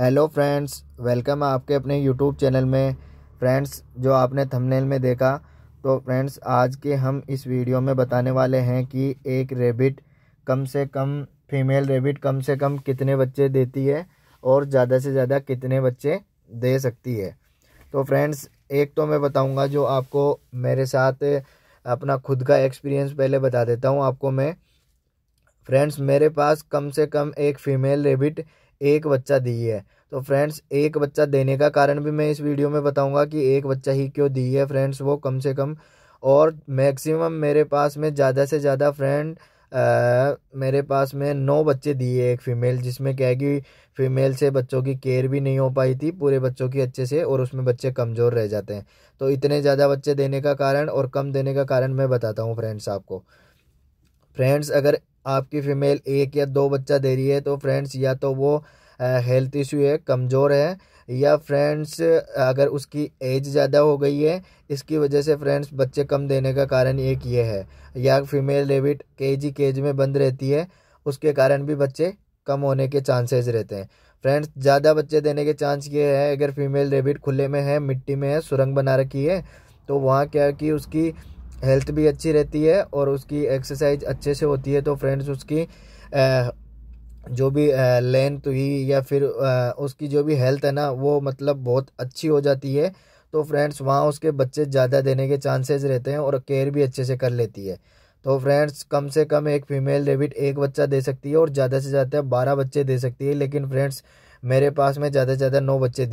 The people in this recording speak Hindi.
हेलो फ्रेंड्स, वेलकम आपके अपने यूट्यूब चैनल में। फ्रेंड्स, जो आपने थंबनेल में देखा तो फ्रेंड्स, आज के हम इस वीडियो में बताने वाले हैं कि एक रेबिट कम से कम फीमेल रेबिट कम से कम कितने बच्चे देती है और ज़्यादा से ज़्यादा कितने बच्चे दे सकती है। तो फ्रेंड्स, एक तो मैं बताऊँगा जो आपको मेरे साथ अपना खुद का एक्सपीरियंस पहले बता देता हूँ आपको मैं। फ्रेंड्स, मेरे पास कम से कम एक फ़ीमेल रेबिट एक बच्चा दी है। तो फ्रेंड्स एक बच्चा देने का कारण भी मैं इस वीडियो में बताऊँगा कि एक बच्चा ही क्यों दी है। फ्रेंड्स वो कम से कम और मैक्सिमम मेरे पास में ज़्यादा से ज़्यादा फ्रेंड आ, मेरे पास में नौ बच्चे दिए एक फ़ीमेल जिसमें क्या है कि फ़ीमेल से बच्चों की केयर भी नहीं हो पाई थी पूरे बच्चों की अच्छे से और उसमें बच्चे कमज़ोर रह जाते हैं। तो इतने ज़्यादा बच्चे देने का कारण और कम देने का कारण मैं बताता हूँ फ्रेंड्स आपको। फ्रेंड्स अगर आपकी फ़ीमेल एक या दो बच्चा दे रही है तो फ्रेंड्स या तो वो हेल्थ इशू है, कमज़ोर है, या फ्रेंड्स अगर उसकी एज ज़्यादा हो गई है, इसकी वजह से फ्रेंड्स बच्चे कम देने का कारण एक ये है। या फीमेल रेबिट केज ही केज में बंद रहती है, उसके कारण भी बच्चे कम होने के चांसेस रहते हैं। फ्रेंड्स ज़्यादा बच्चे देने के चांस ये है, अगर फीमेल रेबिट खुले में है, मिट्टी में है, सुरंग बना रखी है तो वहाँ क्या कि उसकी हेल्थ भी अच्छी रहती है और उसकी एक्सरसाइज अच्छे से होती है तो फ्रेंड्स उसकी जो भी लेंथ हुई या फिर उसकी जो भी हेल्थ है ना, वो मतलब बहुत अच्छी हो जाती है। तो फ्रेंड्स वहाँ उसके बच्चे ज़्यादा देने के चांसेस रहते हैं और केयर भी अच्छे से कर लेती है। तो फ्रेंड्स कम से कम एक फीमेल रेबिट एक बच्चा दे सकती है और ज़्यादा से ज़्यादा बारह बच्चे दे सकती है, लेकिन फ्रेंड्स मेरे पास में ज़्यादा से ज़्यादा नौ बच्चे